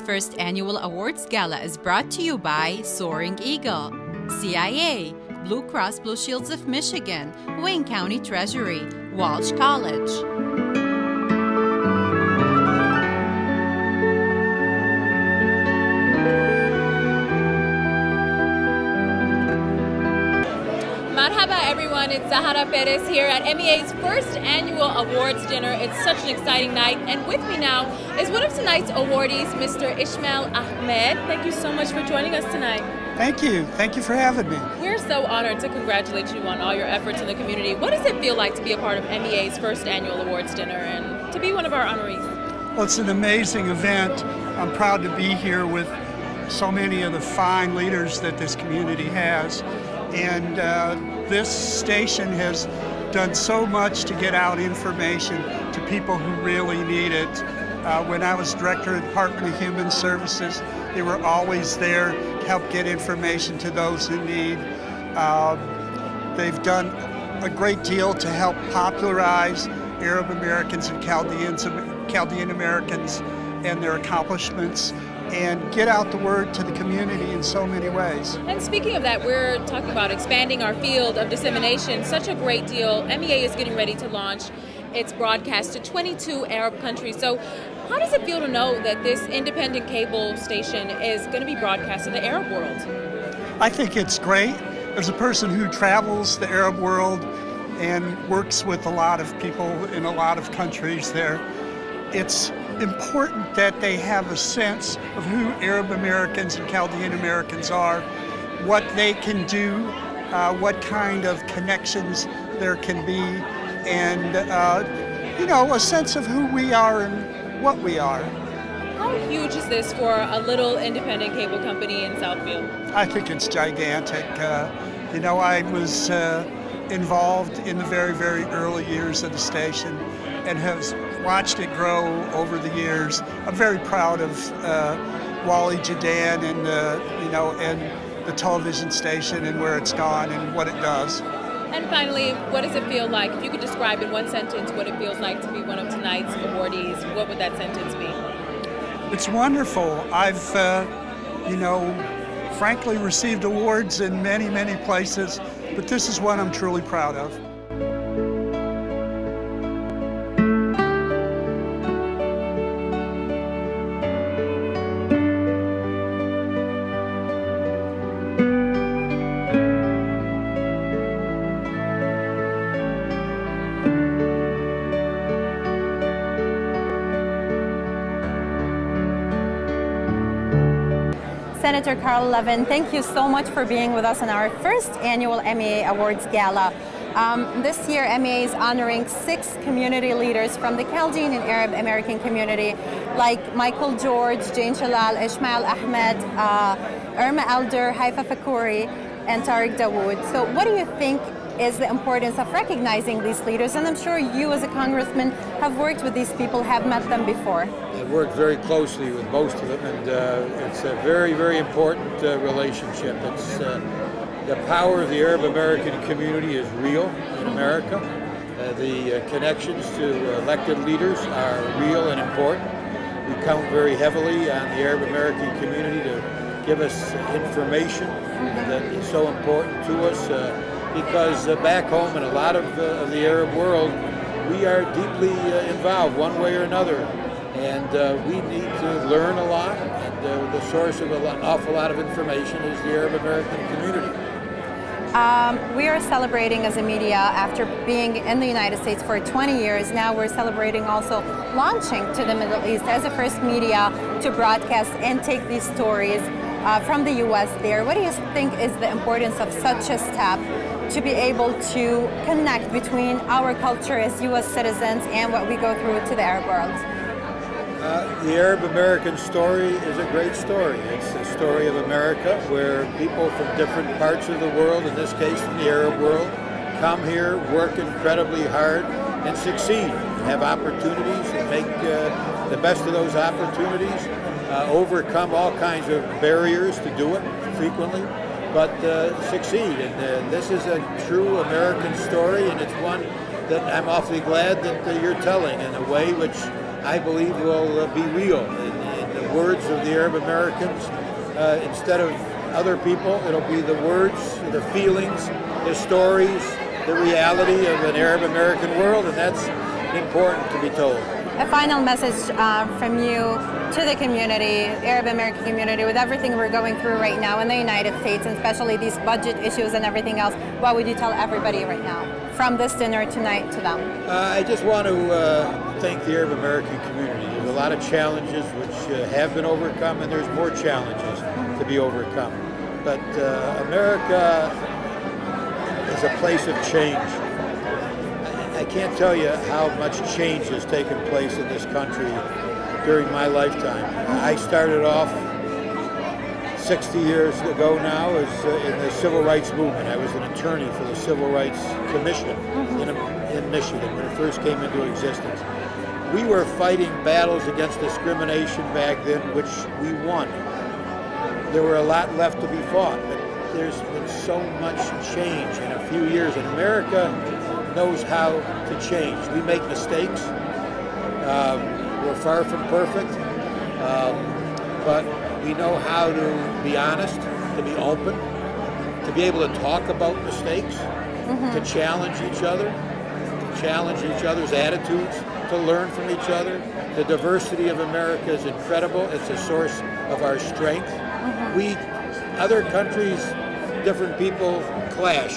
First annual awards gala is brought to you by Soaring Eagle, CIA, Blue Cross Blue Shields of Michigan, Wayne County Treasury, Walsh College. It's Zahara Perez here at MEA's first annual awards dinner. It's such an exciting night and with me now is one of tonight's awardees, Mr. Ishmael Ahmed. Thank you so much for joining us tonight. Thank you. Thank you for having me. We're so honored to congratulate you on all your efforts in the community. What does it feel like to be a part of MEA's first annual awards dinner and to be one of our honorees? Well, it's an amazing event. I'm proud to be here with so many of the fine leaders that this community has. And uh, this station has done so much to get out information to people who really need it. Uh, when I was director of the Department of Human Services, they were always there to help get information to those who need. Uh, they've done a great deal to help popularize Arab Americans and Chaldeans, Chaldean Americans and their accomplishments and get out the word to the community in so many ways. And speaking of that, we're talking about expanding our field of dissemination. Such a great deal. MEA is getting ready to launch its broadcast to 22 Arab countries. So, how does it feel to know that this independent cable station is going to be broadcast in the Arab world? I think it's great. As a person who travels the Arab world and works with a lot of people in a lot of countries there, it's important that they have a sense of who Arab Americans and Chaldean Americans are, what they can do, uh, what kind of connections there can be, and uh, you know, a sense of who we are and what we are. How huge is this for a little independent cable company in Southfield? I think it's gigantic. Uh, you know, I was uh, involved in the very, very early years of the station and have watched it grow over the years. I'm very proud of uh, Wally Jaddan and uh, you know and the television station and where it's gone and what it does. And finally, what does it feel like? If you could describe in one sentence what it feels like to be one of tonight's awardees, what would that sentence be? It's wonderful. I've, uh, you know, frankly received awards in many, many places, but this is one I'm truly proud of. Senator Carl Levin, thank you so much for being with us on our first annual MEA Awards Gala. Um, this year, MEA is honoring six community leaders from the Chaldean and Arab American community, like Michael George, Jane Shallal, Ishmael Ahmed, uh, Irma Elder, Haifa Fakhouri, and Tariq Dawood. So what do you think is the importance of recognizing these leaders. And I'm sure you as a congressman have worked with these people, have met them before. I've worked very closely with most of them, and uh, it's a very, very important uh, relationship. It's uh, the power of the Arab American community is real in America. Uh, the uh, connections to elected leaders are real and important. We count very heavily on the Arab American community to give us information that is so important to us uh, because uh, back home in a lot of, uh, of, the Arab world, we are deeply uh, involved one way or another. And uh, we need to learn a lot, and uh, the source of an awful lot of information is the Arab American community. Um, we are celebrating as a media after being in the United States for 20 years. Now we're celebrating also launching to the Middle East as a first media to broadcast and take these stories uh, from the U.S. there. What do you think is the importance of such a step to be able to connect between our culture as U.S. citizens and what we go through to the Arab world? Uh, the Arab American story is a great story. It's the story of America where people from different parts of the world, in this case from the Arab world, come here, work incredibly hard, and succeed. Have opportunities and make uh, the best of those opportunities, uh, overcome all kinds of barriers to do it frequently but uh, succeed. And uh, this is a true American story, and it's one that I'm awfully glad that uh, you're telling in a way which I believe will uh, be real in, in, the words of the Arab Americans. Uh, instead of other people, it'll be the words, the feelings, the stories, the reality of an Arab American world, and that's important to be told. A final message uh, from you to the community, Arab American community, with everything we're going through right now in the United States, and especially these budget issues and everything else. What would you tell everybody right now from this dinner tonight to them? Uh, I just want to uh, thank the Arab American community. There's a lot of challenges which uh, have been overcome, and there's more challenges to be overcome. But uh, America is a place of change. I can't tell you how much change has taken place in this country during my lifetime. I started off 60 years ago now as uh, in the civil rights movement. I was an attorney for the Civil Rights Commission in, in Michigan when it first came into existence. We were fighting battles against discrimination back then, which we won. There were a lot left to be fought, but there's been so much change in a few years, and America knows how to change. We make mistakes. Um, we're far from perfect, um, but we know how to be honest, to be open, to be able to talk about mistakes, mm-hmm. to challenge each other, to challenge each other's attitudes, to learn from each other. The diversity of America is incredible. It's a source of our strength. Mm-hmm. We, other countries, different people clash.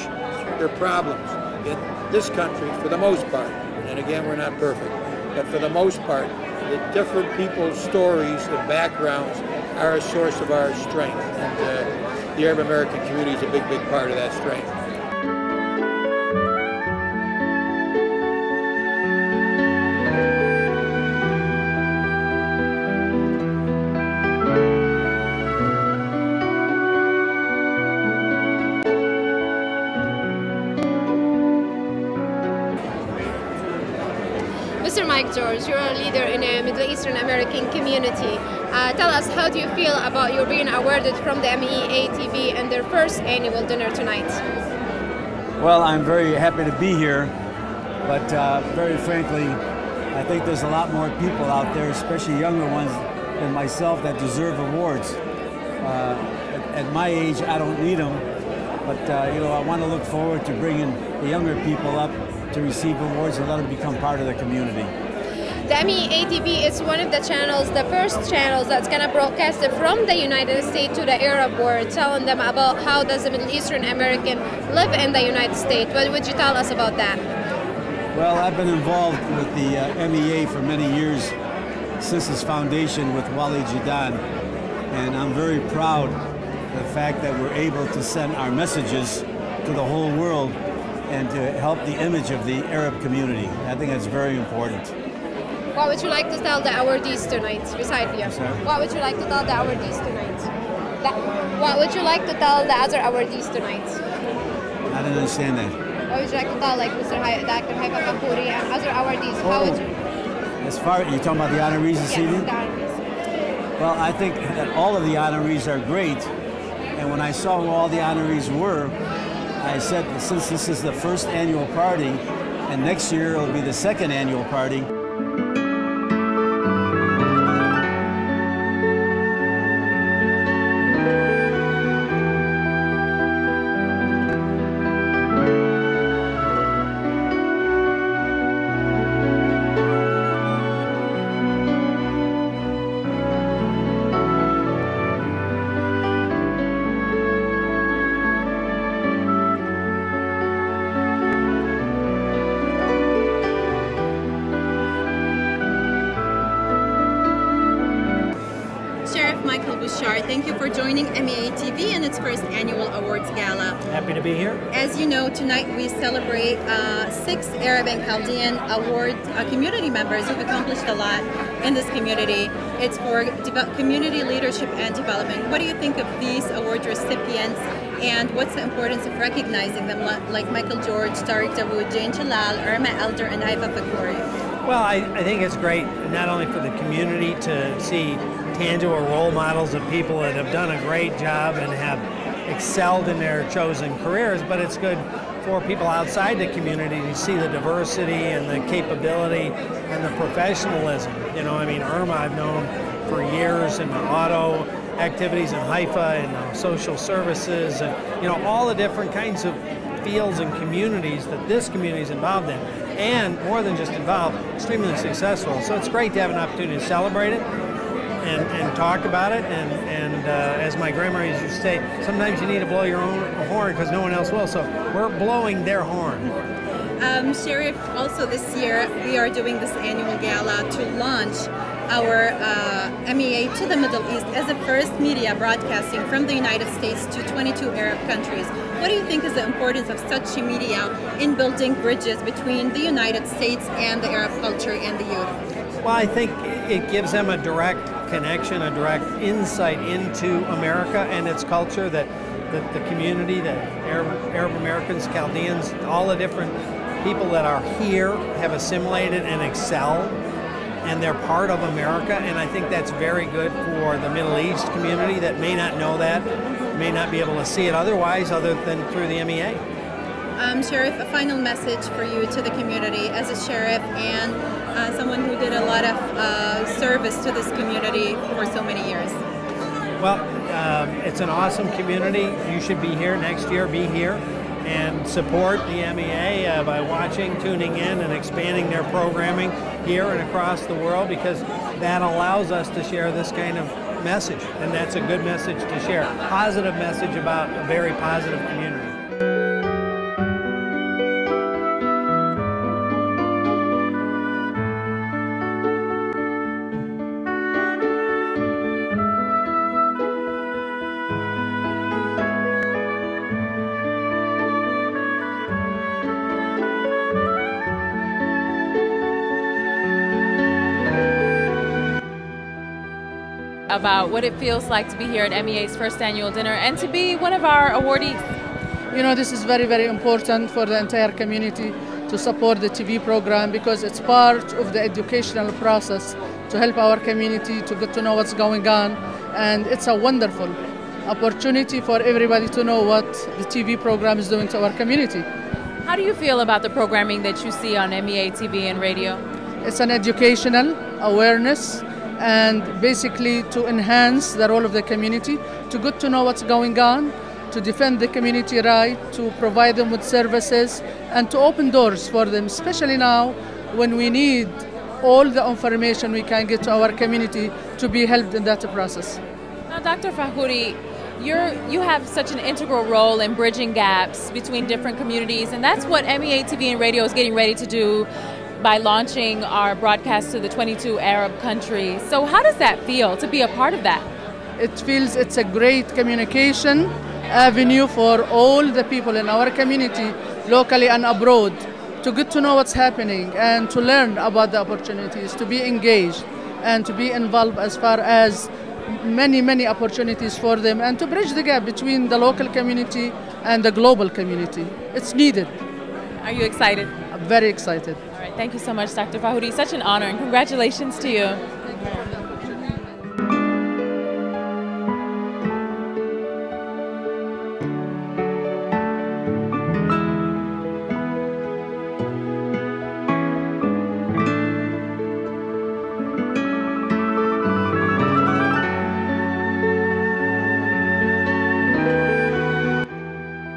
There are problems. In this country, for the most part, and again, we're not perfect, but for the most part, the different people's stories and backgrounds are a source of our strength. And uh, the Arab American community is a big, big part of that strength. Leader in a Middle Eastern American community. Uh, tell us, how do you feel about your being awarded from the MEATV and their first annual dinner tonight? Well, I'm very happy to be here, but uh, very frankly, I think there's a lot more people out there, especially younger ones than myself, that deserve awards. Uh, at, at, my age, I don't need them, but uh, you know, I want to look forward to bringing the younger people up to receive awards and let them become part of the community. The MEATV is one of the channels, the first channels that's going to broadcast it from the United States to the Arab world, telling them about how does a Middle Eastern American live in the United States. What would you tell us about that? Well, I've been involved with the uh, MEA for many years since its foundation with Wali Jidan, and I'm very proud the fact that we're able to send our messages to the whole world and to help the image of the Arab community. I think that's very important. What would you like to tell the awardees tonight, beside you? What would you like to tell the awardees tonight? That, what would you like to tell the other awardees tonight? I didn't understand that. What would you like to tell, like Mr. Hay- Dr. Haifa Fakhouri and other awardees? Oh. How would you? Oh, as far you talking about the honorees this Yes, evening? Well, I think that all of the honorees are great, and when I saw who all the honorees were, I said, since this is the first annual party, and next year it'll be the second annual party. In its first annual awards gala. Happy to be here. As you know, tonight we celebrate uh, six Arab and Chaldean award uh, community members who've accomplished a lot in this community. It's for community leadership and development. What do you think of these award recipients, and what's the importance of recognizing them, like Michael George, Tariq Dawood, Jane Shallal, Irma Elder, and Haifa Fakhouri? Well, I, I think it's great not only for the community to see tangible role models of people that have done a great job and have excelled in their chosen careers, but it's good for people outside the community to see the diversity and the capability and the professionalism. You know, I mean, Irma I've known for years in the auto activities in Haifa and social services and you know all the different kinds of fields and communities that this community is involved in and more than just involved extremely successful so it's great to have an opportunity to celebrate it and, and talk about it and, and uh, as my grandmother used to say sometimes you need to blow your own horn because no one else will so we're blowing their horn um, Sheriff, also this year we are doing this annual gala to launch our uh, MEA to the Middle East as the first media broadcasting from the United States to 22 Arab countries. What do you think is the importance of such a media in building bridges between the United States and the Arab culture and the youth? Well, I think it gives them a direct connection, a direct insight into America and its culture that, that the community, that Arab, Arab Americans, Chaldeans, all the different people that are here have assimilated and excelled and they're part of America and I think that's very good for the Middle East community that may not know that, may not be able to see it otherwise other than through the MEA. Um, sheriff, a final message for you to the community as a sheriff and uh, someone who did a lot of uh, service to this community for so many years. Well, um, it's an awesome community. You should be here next year, be here and support the MEA uh, by watching, tuning in, and expanding their programming here and across the world because that allows us to share this kind of message. And that's a good message to share. Positive message about a very positive community. About what it feels like to be here at MEA's first annual dinner and to be one of our awardees. You know, this is very, very important for the entire community to support the TV program because it's part of the educational process to help our community to get to know what's going on. And it's a wonderful opportunity for everybody to know what the TV program is doing to our community. How do you feel about the programming that you see on MEA TV and radio? It's an educational awareness and basically to enhance the role of the community, to get to know what's going on, to defend the community right, to provide them with services, and to open doors for them, especially now when we need all the information we can get to our community to be helped in that process. Now, Dr. Fakhouri, you're, you have such an integral role in bridging gaps between different communities, and that's what MEA TV and radio is getting ready to do by launching our broadcast to the 22 Arab countries. So, how does that feel to be a part of that? It feels it's a great communication avenue for all the people in our community, locally and abroad, to get to know what's happening and to learn about the opportunities, to be engaged and to be involved as far as many, many opportunities for them and to bridge the gap between the local community and the global community. It's needed. Are you excited? I'm very excited. All right, thank you so much, Dr. Fakhouri. Such an honor, and congratulations to you.